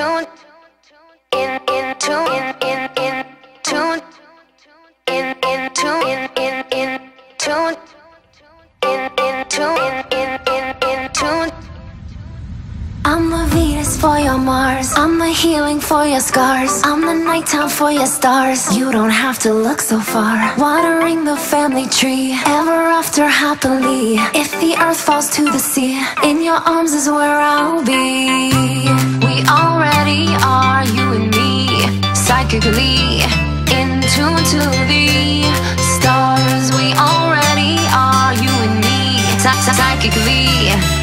in in in in in in in in in in in in in in in in I'm the Venus for your Mars. I'm the healing for your scars. I'm the nighttime for your stars. You don't have to look so far. Watering the family tree, ever after happily. If the earth falls to the sea, in your arms is where I'll be. We already are, you and me, psychically in tune to the stars. We already are, you and me, psy- psy- psychically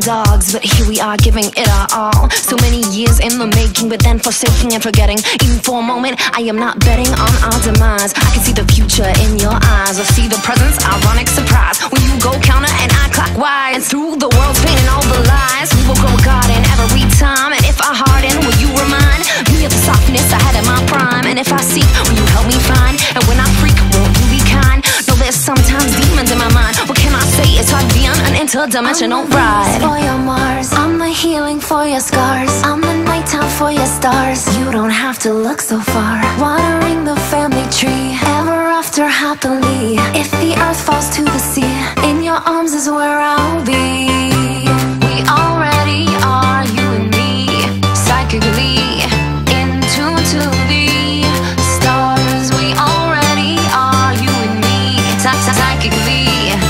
dogs, but here we are giving it our all. So many years in the making, but then forsaking and forgetting. Even for a moment, I am not betting on our demise. I can see the future in your eyes. I see the presence, ironic surprise. When you go counter and I clockwise. And through the world's pain and all the lies, we will grow a garden every time. An interdimensional ride. For your Mars, I'm the healing for your scars. I'm the nighttime for your stars. You don't have to look so far. Watering the family tree, ever after happily. If the earth falls to the sea, in your arms is where I'll be. We already are, you and me, psychically in tune to the stars. We already are, you and me, psy- psy- psychically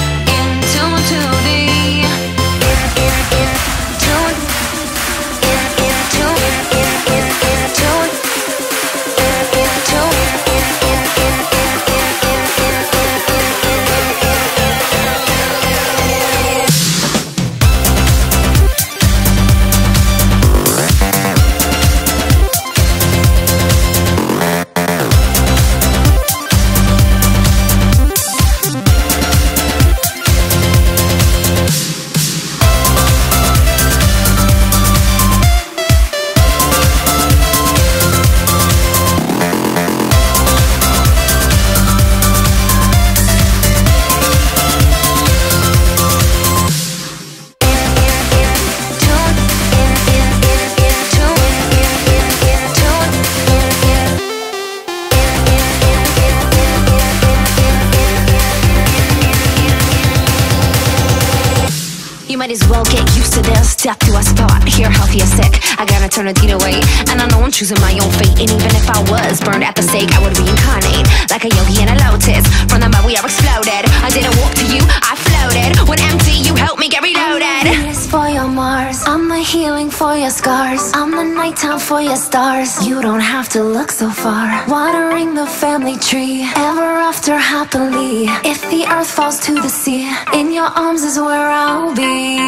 might as well get used to this. Death to a spot, here healthy or sick. I gotta turn a deed away. And I know I'm choosing my own fate. And even if I was burned at the stake, I would reincarnate like a yogi in a lotus. From the mud we are exploded. Healing for your scars. I'm the nighttime for your stars. You don't have to look so far. Watering the family tree. Ever after happily. If the earth falls to the sea, in your arms is where I'll be.